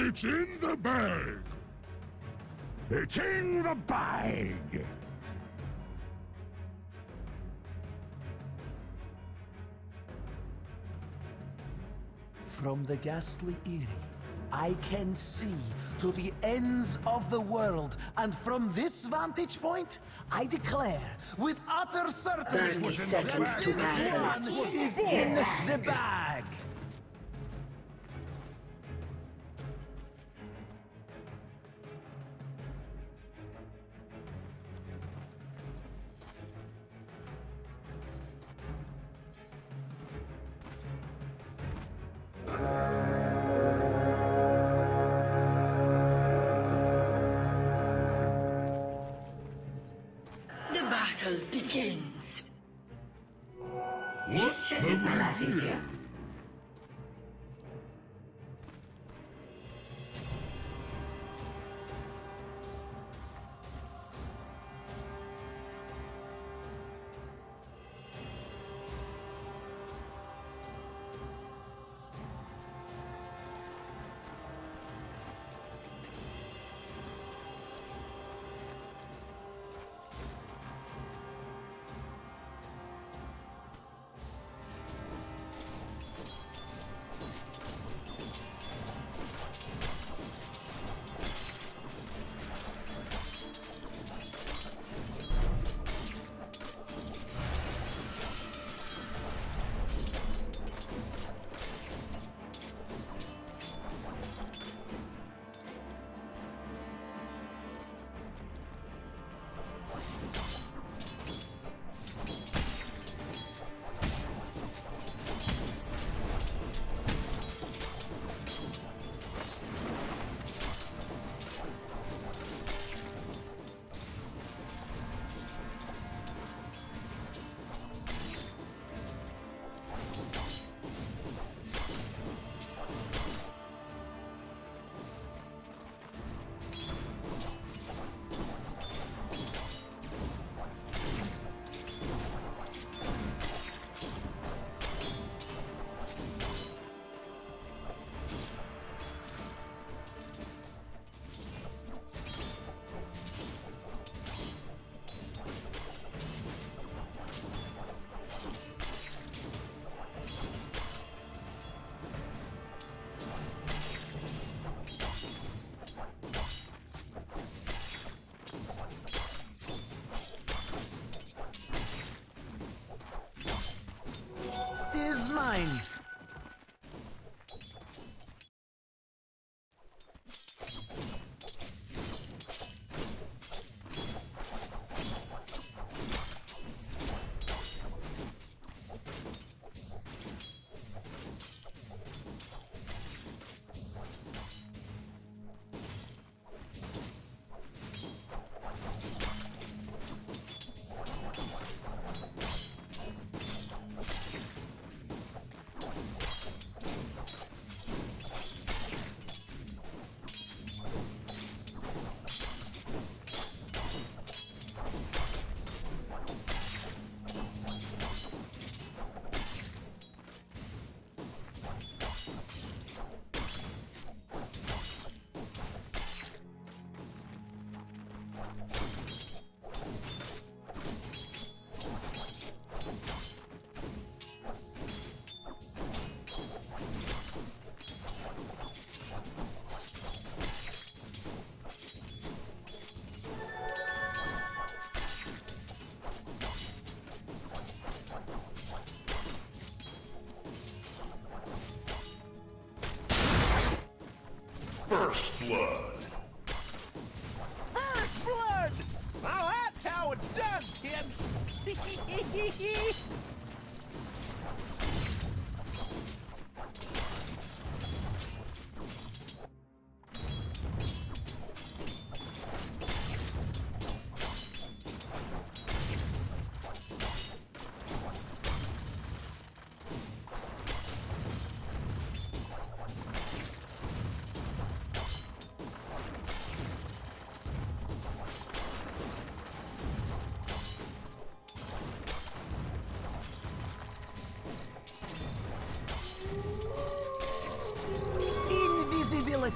It's in the bag! It's in the bag! From the ghastly Eyrie, I can see to the ends of the world, and from this vantage point, I declare with utter certainty that this pass. one is in the bag. Mine. First blood!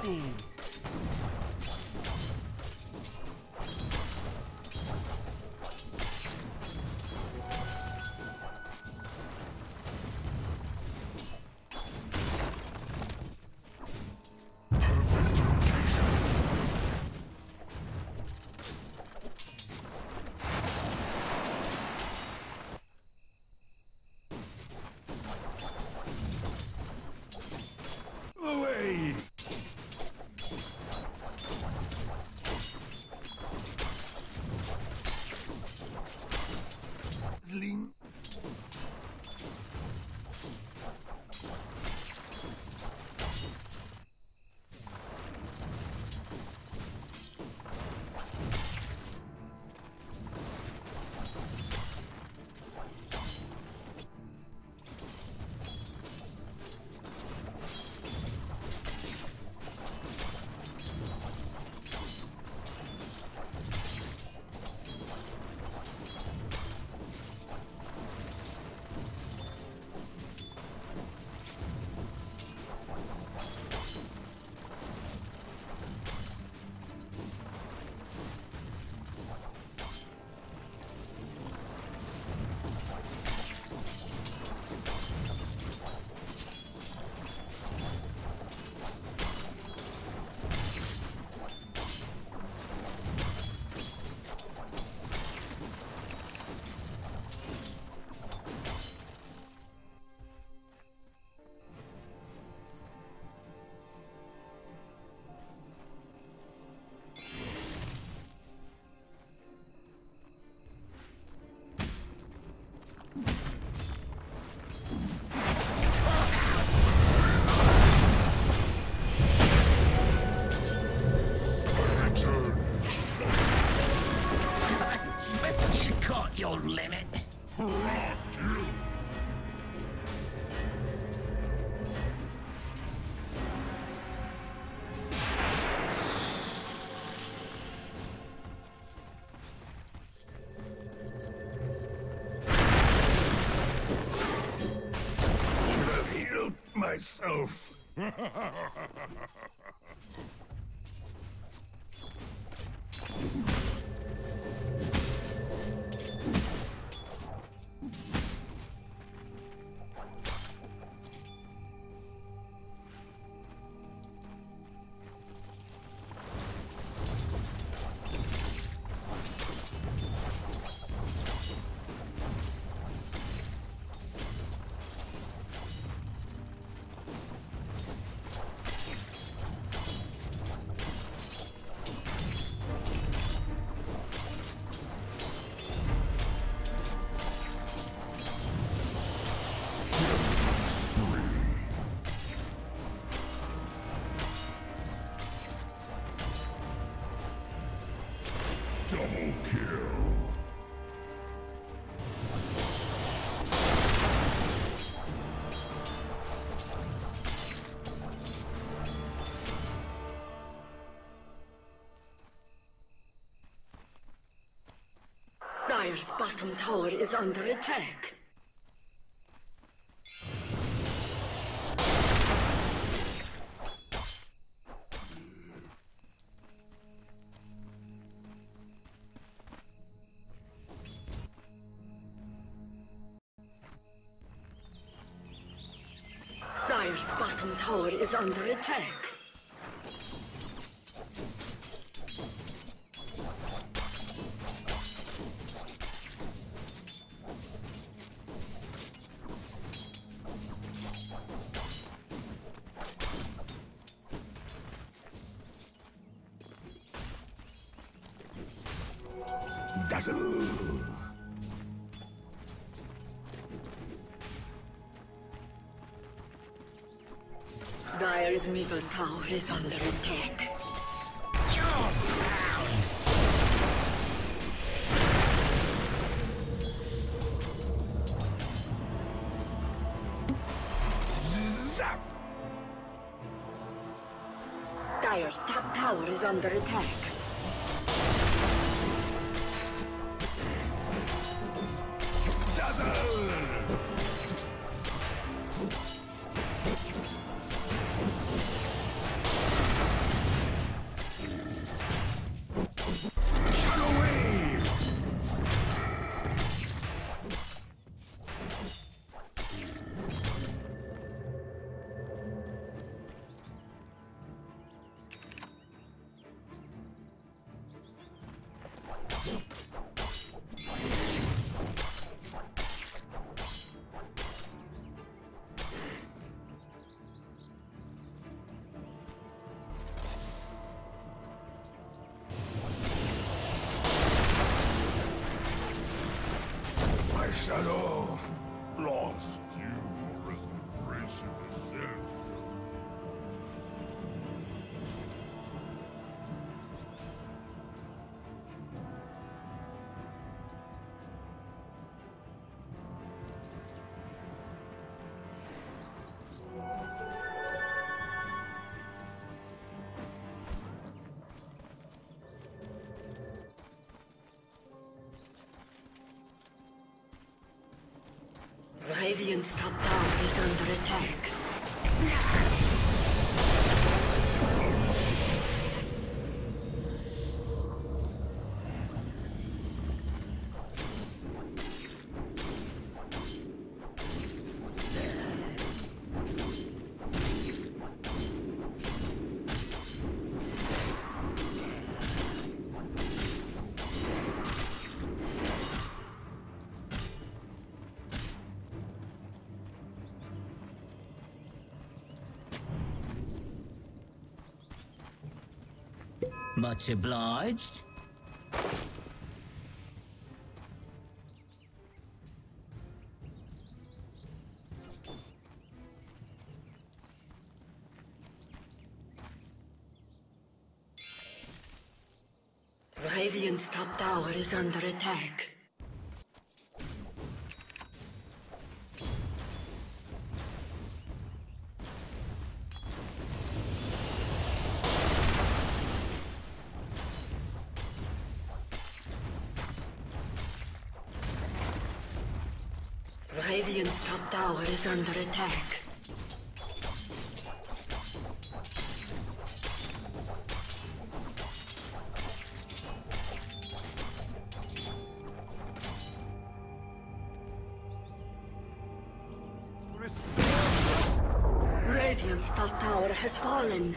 Reality. Myself. Dire's bottom tower is under attack. Dire's bottom tower is under attack. Tower is under attack. Zap. Dire's top tower is under attack. Radiant's top tower is under attack. Much obliged. Radiant's top tower is under attack. Radiant's top tower is under attack. Radiant's top tower has fallen.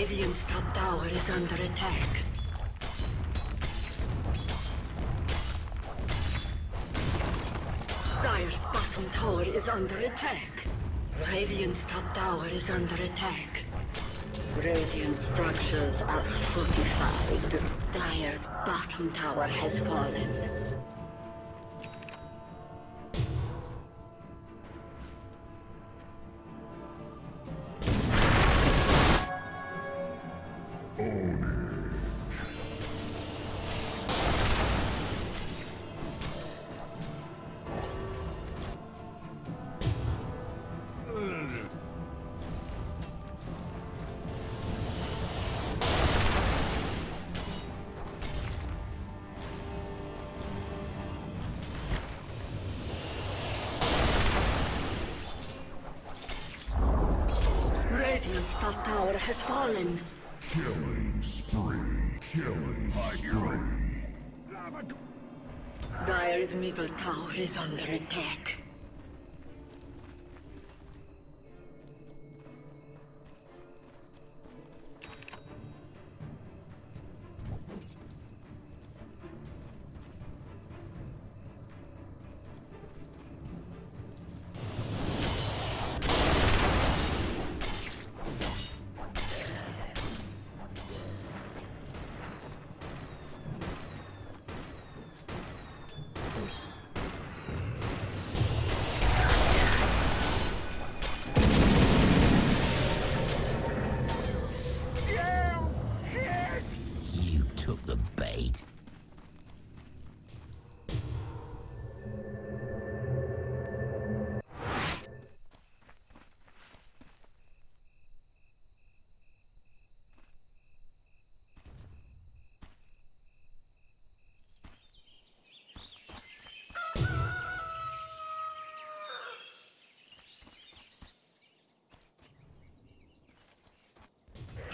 Radiant's top tower is under attack. Dire's bottom tower is under attack. Radiant's top tower is under attack. Radiant structures are fortified. Dire's bottom tower has fallen.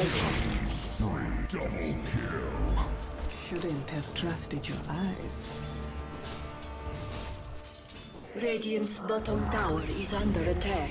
Double kill. Shouldn't have trusted your eyes. Radiant's bottom tower is under attack.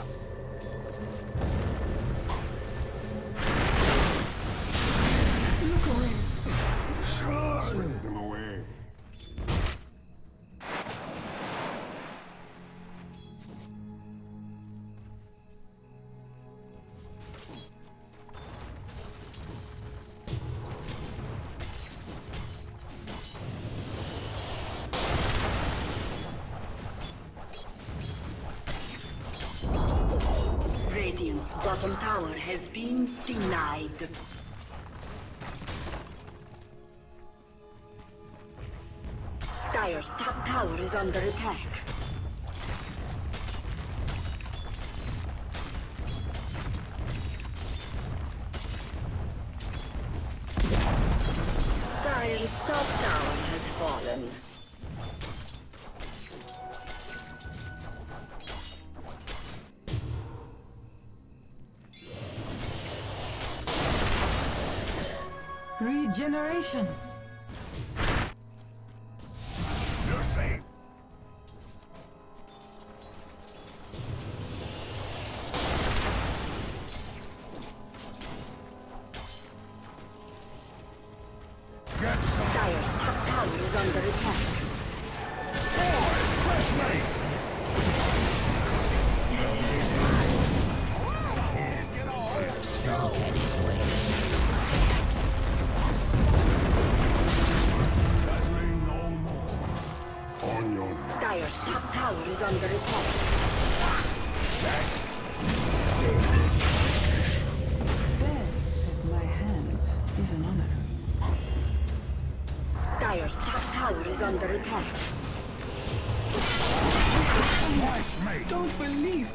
Radiant's bottom tower has been denied. Dire's top tower is under attack.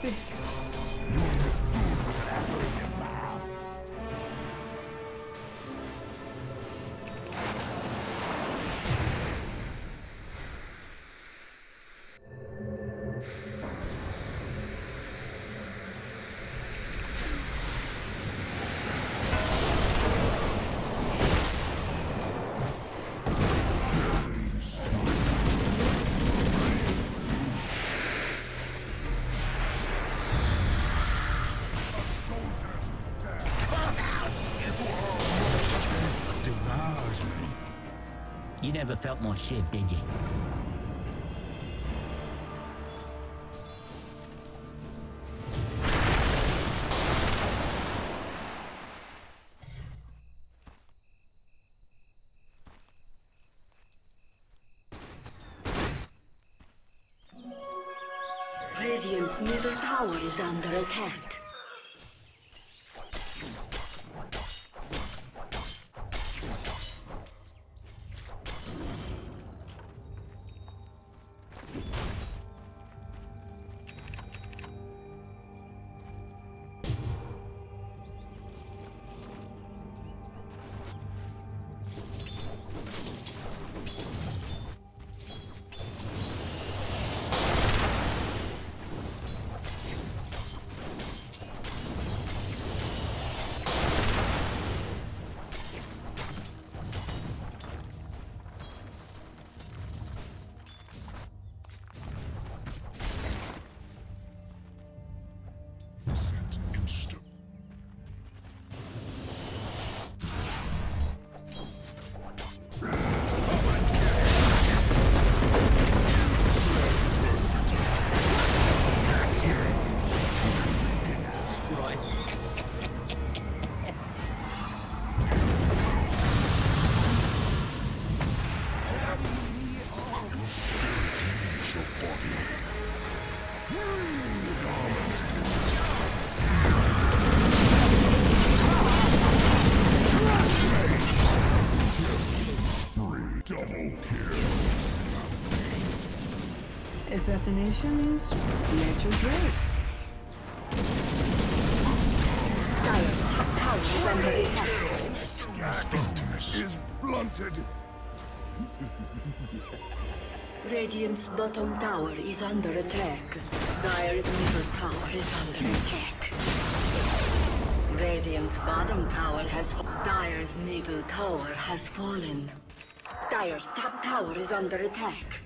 This. Never felt more shiv, did you? Radiant's middle tower is under attack. Nature's tower is under attack. Stillness is blunted. Radiant's bottom tower is under attack. Dire's middle tower is under attack. Radiant's bottom tower has Dire's middle tower has fallen. Dire's top tower is under attack.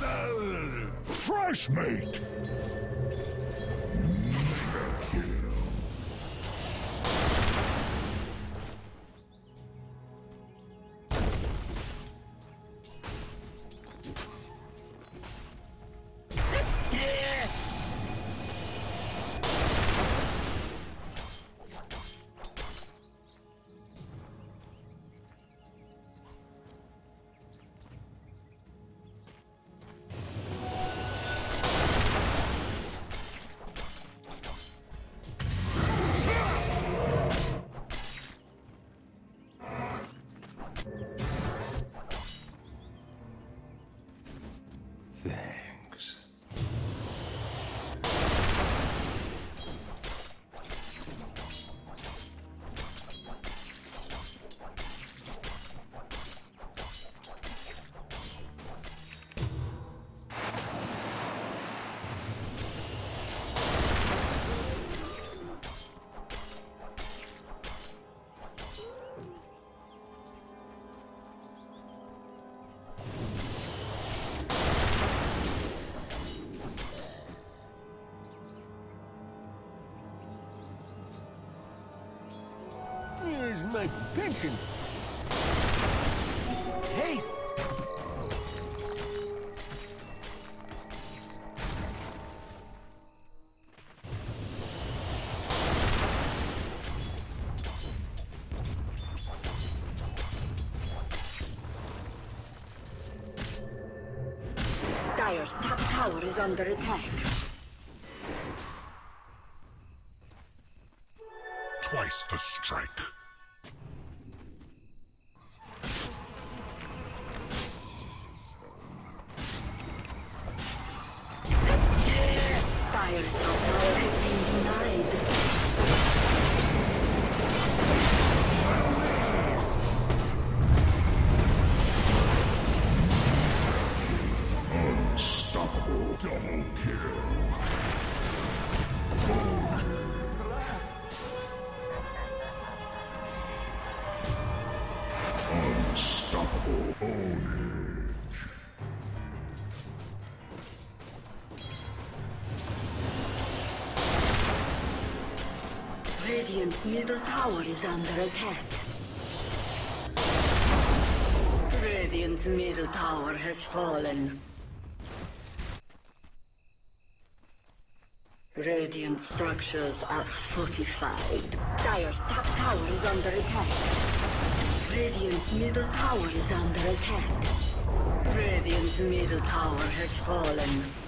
Dazzle! Fresh mate! Here's my Radiant's middle tower is under attack. Radiant's middle tower has fallen. Radiant structures are fortified. Dire's top tower is under attack. Radiant's middle tower is under attack. Radiant's middle tower has fallen.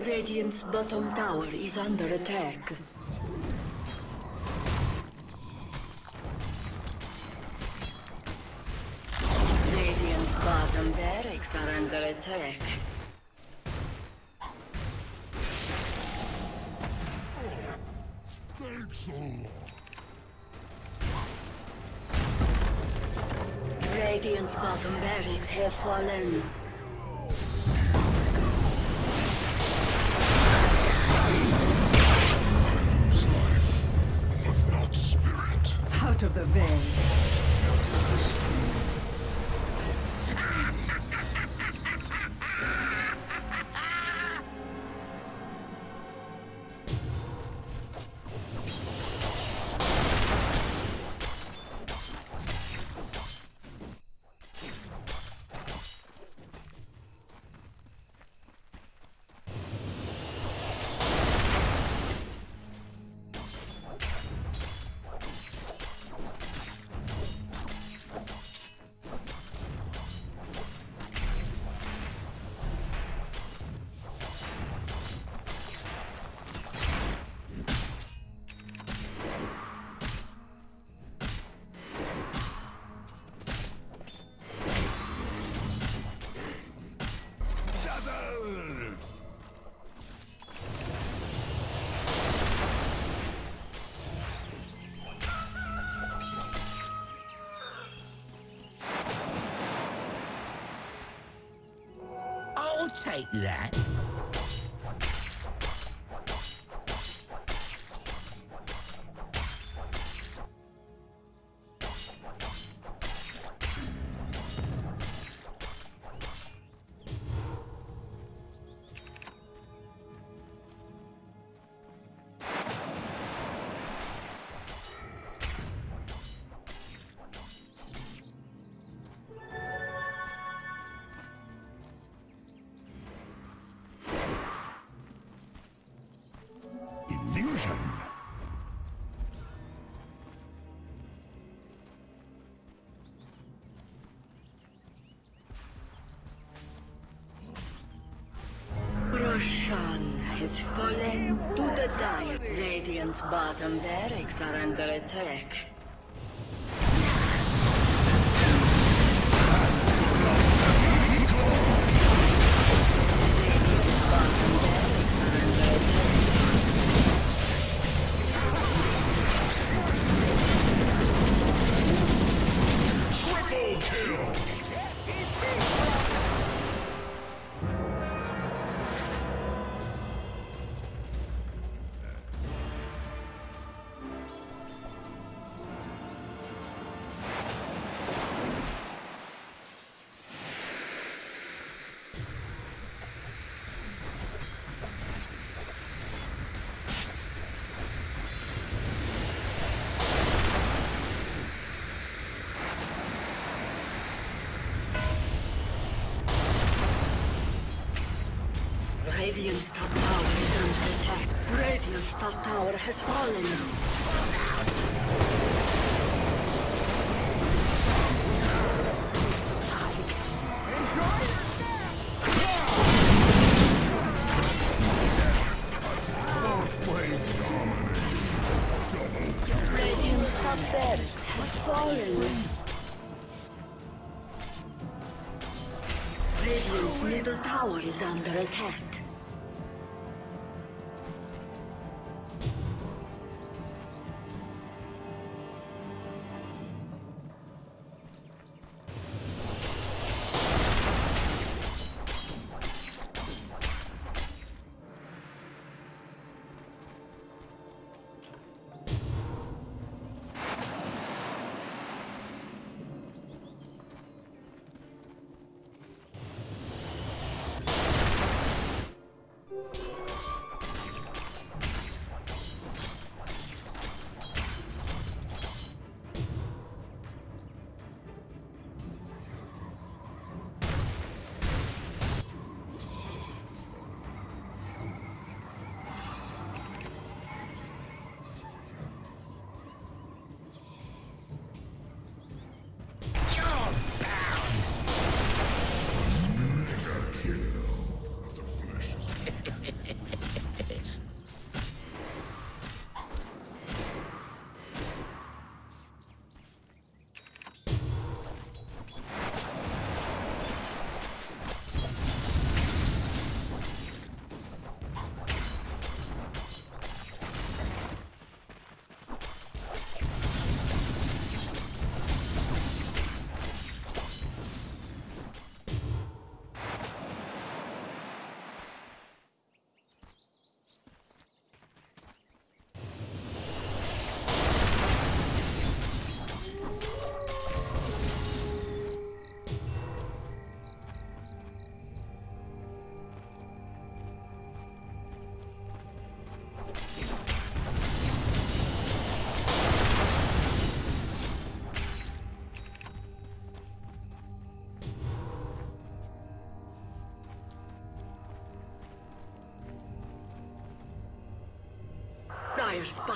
Radiant's bottom tower is under attack. Radiant's bottom barracks are under attack. have fallen. like that. fallen to the Dire. Radiant bottom barracks are under attack. is under attack.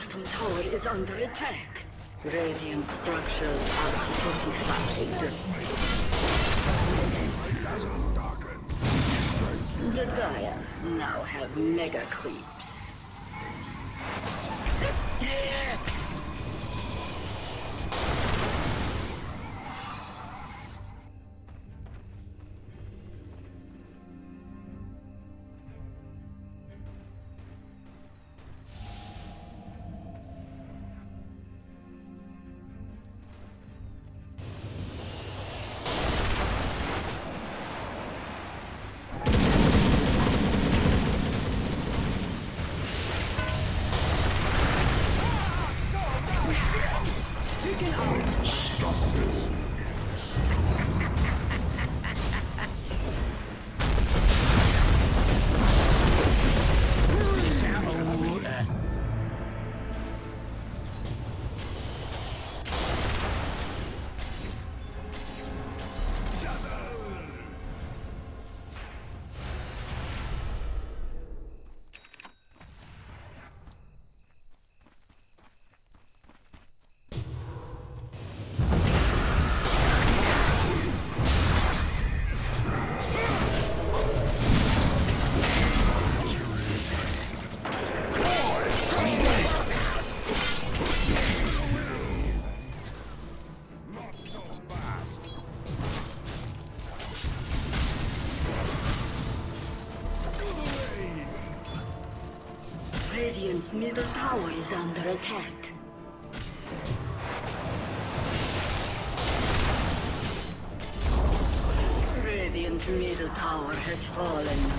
Tower is under attack. Radiant structures are fortified. The Dire now have mega creeps. Sticking middle tower is under attack. Radiant middle tower has fallen.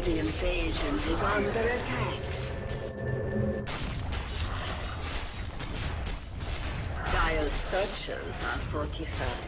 Radiant invasion is under attack. Dire structures are fortified.